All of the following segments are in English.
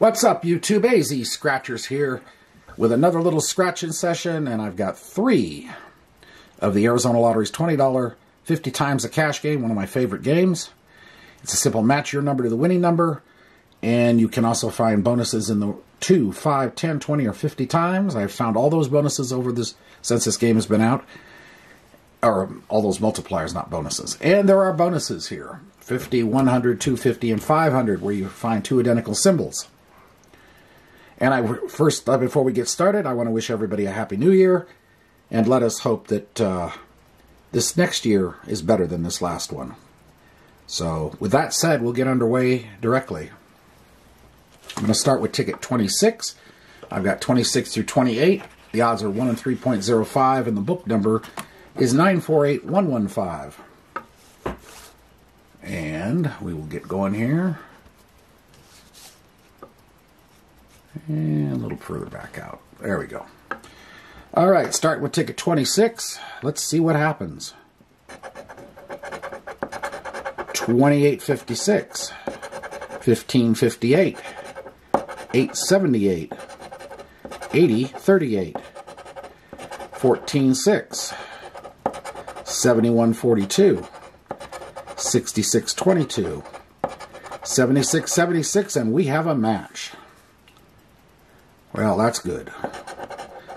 What's up, YouTube? AZ Scratchers here with another little scratching session, and I've got three of the Arizona Lottery's $20 50 times a cash game, one of my favorite games. It's a simple match your number to the winning number, and you can also find bonuses in the 2, 5, 10, 20, or 50 times. I've found all those bonuses over this since this game has been out. Or all those multipliers, not bonuses. And there are bonuses here. 50, 100, 250, and 500, where you find two identical symbols. And I first, uh, before we get started, I want to wish everybody a happy new year, and let us hope that uh, this next year is better than this last one. So, with that said, we'll get underway directly. I'm going to start with ticket 26. I've got 26 through 28. The odds are 1 and 3.05, and the book number is 948115. And we will get going here. And a little further back out. There we go. All right, start with ticket 26. Let's see what happens. 2856, 1558, 878, 8038, 146, 7142, 6622, 7676, and we have a match. Well, that's good.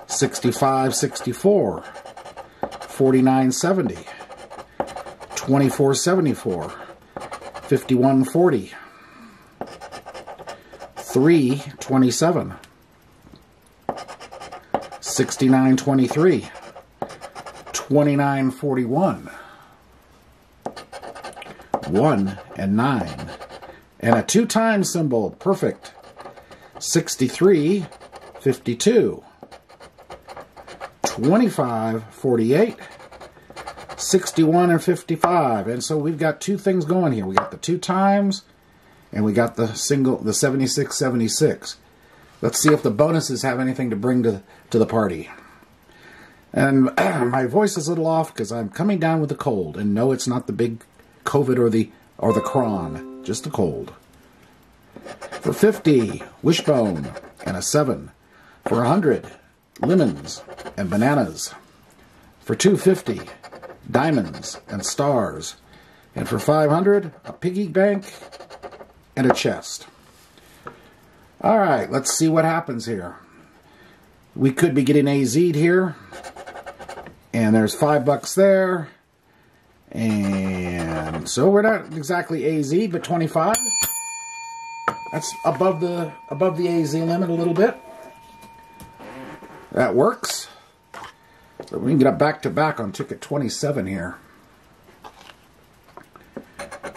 65 64, 49 70, 24 74, 51 40, 3 27, 69 23, 29 41, 1 and 9, and a two time symbol. Perfect. 63 52, 25, 48, 61, and 55. And so we've got two things going here. We got the two times, and we got the single, the 76, 76. Let's see if the bonuses have anything to bring to, to the party. And my voice is a little off because I'm coming down with a cold. And no, it's not the big COVID or the or the cron, just a cold. For 50, Wishbone, and a 7. For a 100, lemons and bananas. For 250, diamonds and stars. And for 500, a piggy bank and a chest. All right, let's see what happens here. We could be getting AZ'd here. And there's five bucks there. And so we're not exactly AZ, but 25. That's above the above the AZ limit a little bit. That works. So we can get up back to back on ticket 27 here.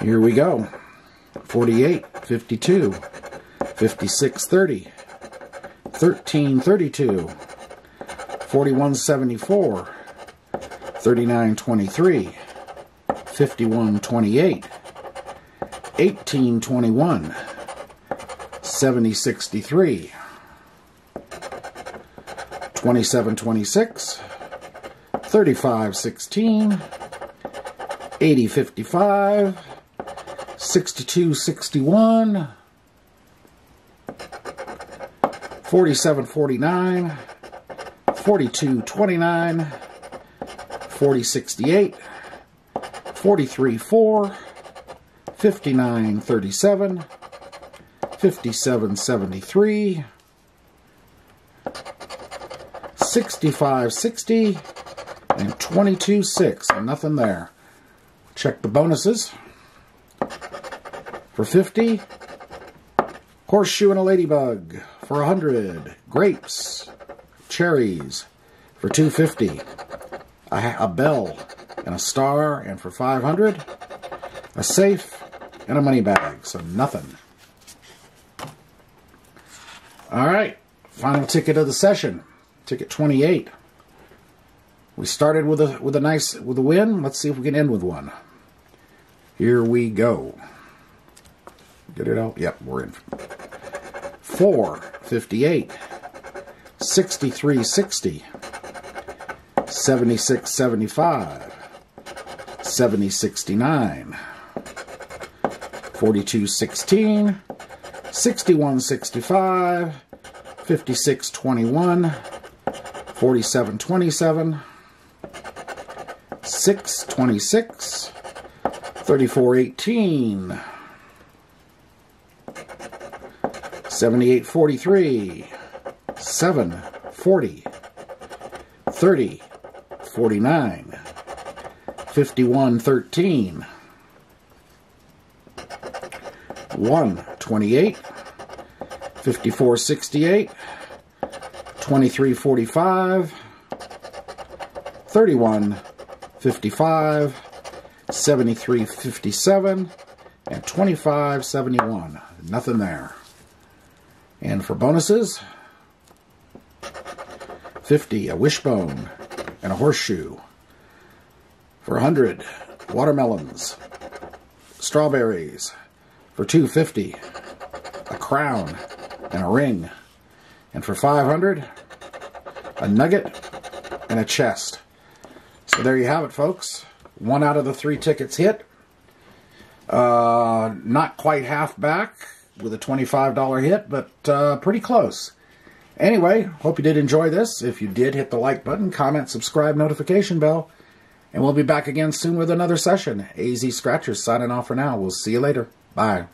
Here we go. 48, 52, 56, 30, 13, 32, 41, 74, 39, 23, 51, 28, 18, 21, 70, 63, 27, 26, 35, 16, 80, 55, 62, 61, 47, 49, 42, 29, 40, 68, 43, 4, 59, 37, 57, 73, 65, 60, and 22, 6. And nothing there. Check the bonuses. For 50, horseshoe and a ladybug. For 100, grapes, cherries. For 250, a, a bell and a star. And for 500, a safe and a money bag. So nothing. All right, final ticket of the session, ticket 28. We started with a with a nice with a win. Let's see if we can end with one. Here we go. Get it out? Yep, we're in. 4, 58, 63, 60, 76, 75, 70, 69, 42, 16, 6165, 5621, 4727, 626, 3418, 7843, 740, 30, 49, 5113, 128, 5468, 2345, 3155, 7357, and 2571. Nothing there. And for bonuses, 50, a wishbone, and a horseshoe. For 100, watermelons, strawberries. For 250, a crown and a ring. And for 500, a nugget and a chest. So there you have it, folks. One out of the three tickets hit. Uh, not quite half back with a $25 hit, but uh, pretty close. Anyway, hope you did enjoy this. If you did, hit the like button, comment, subscribe, notification bell. And we'll be back again soon with another session. AZ Scratchers signing off for now. We'll see you later. Bye.